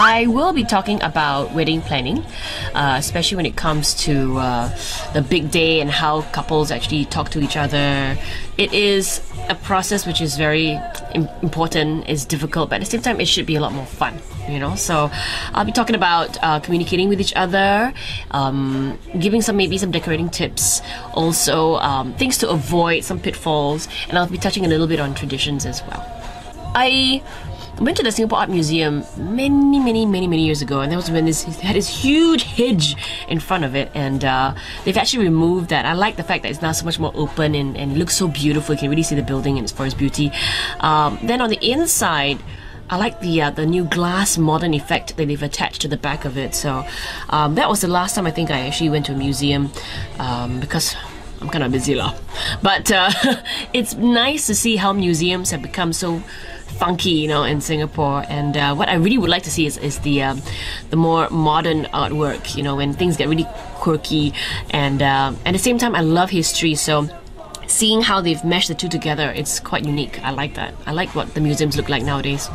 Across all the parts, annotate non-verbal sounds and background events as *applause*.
I will be talking about wedding planning, uh, especially when it comes to uh, the big day and how couples actually talk to each other. It is a process which is very important, is difficult, but at the same time, it should be a lot more fun. You know, so I'll be talking about uh, communicating with each other, um, giving some maybe some decorating tips, also um, things to avoid, some pitfalls, and I'll be touching a little bit on traditions as well. I went to the Singapore Art Museum many, many, many, many years ago, and that was when this *laughs* had this huge hedge in front of it, and uh, they've actually removed that. I like the fact that it's now so much more open and, and looks so beautiful. You can really see the building and its for its beauty. Um, then on the inside. I like the uh, the new glass modern effect that they've attached to the back of it. So um, that was the last time I think I actually went to a museum um, because I'm kind of busy lah. But uh, *laughs* it's nice to see how museums have become so funky, you know, in Singapore. And uh, what I really would like to see is, is the um, the more modern artwork, you know, when things get really quirky. And uh, at the same time, I love history, so seeing how they've meshed the two together, it's quite unique. I like that. I like what the museums look like nowadays.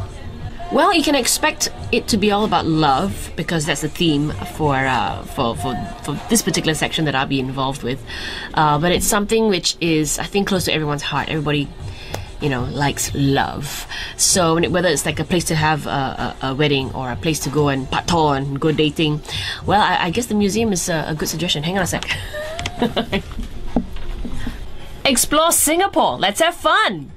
Well, you can expect it to be all about love because that's the theme for uh, for, for for this particular section that I'll be involved with. Uh, but it's something which is, I think, close to everyone's heart. Everybody, you know, likes love. So whether it's like a place to have a, a, a wedding or a place to go and pato and go dating, well, I, I guess the museum is a, a good suggestion. Hang on a sec. *laughs* Explore Singapore. Let's have fun.